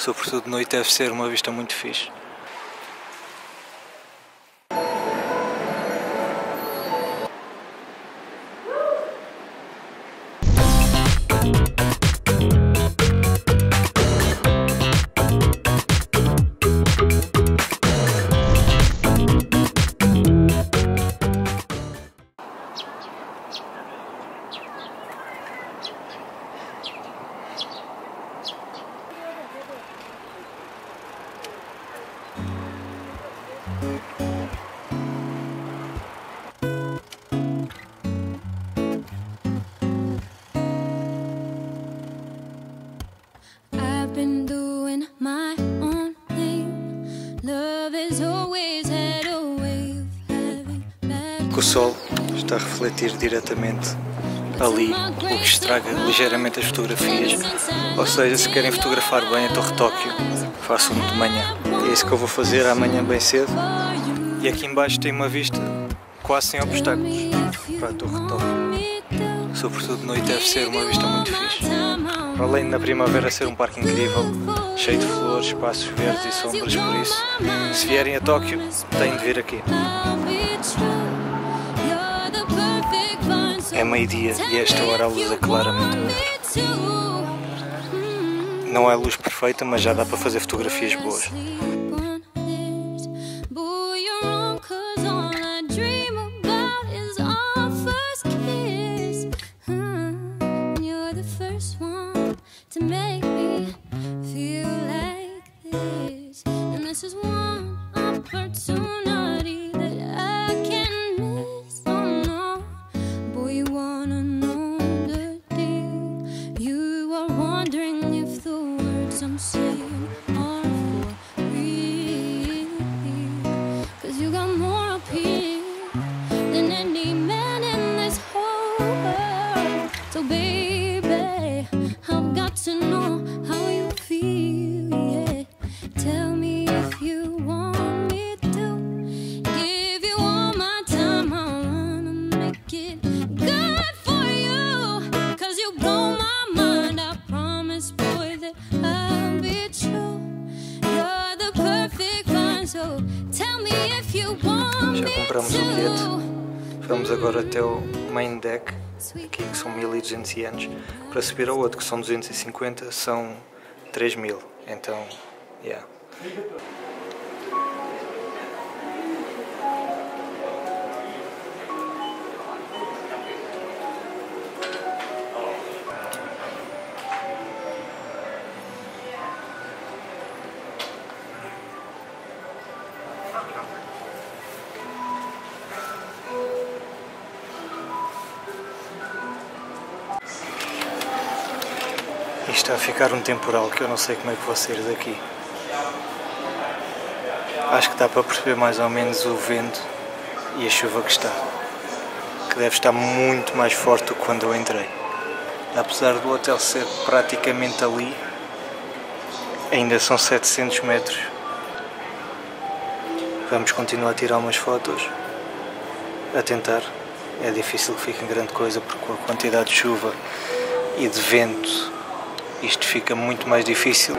Sobretudo de noite deve ser uma vista muito fixe. Que o sol está a refletir diretamente ali, o que estraga ligeiramente as fotografias. Ou seja, se querem fotografar bem a Torre Tóquio, façam de manhã. É isso que eu vou fazer amanhã bem cedo. E aqui embaixo tem uma vista quase sem obstáculos para a Torre Tóquio. Sobretudo de noite deve ser uma vista muito fixe. Além de na primavera ser um parque incrível, cheio de flores, espaços verdes e sombras, por isso, se vierem a Tóquio, têm de vir aqui. É meio-dia e esta hora a luz é verde. Não é luz perfeita, mas já dá para fazer fotografias boas. To me Já me compramos o bilhete. Vamos agora até o main deck, aqui que são 1200 ienes, para subir ao outro que são 250, são 3000. Então, yeah. E está a ficar um temporal que eu não sei como é que vou sair daqui. Acho que dá para perceber mais ou menos o vento e a chuva que está. Que deve estar muito mais forte do que quando eu entrei. Apesar do hotel ser praticamente ali, ainda são 700 metros. Vamos continuar a tirar umas fotos. A tentar. É difícil que fique em grande coisa porque com a quantidade de chuva e de vento isto fica muito mais difícil.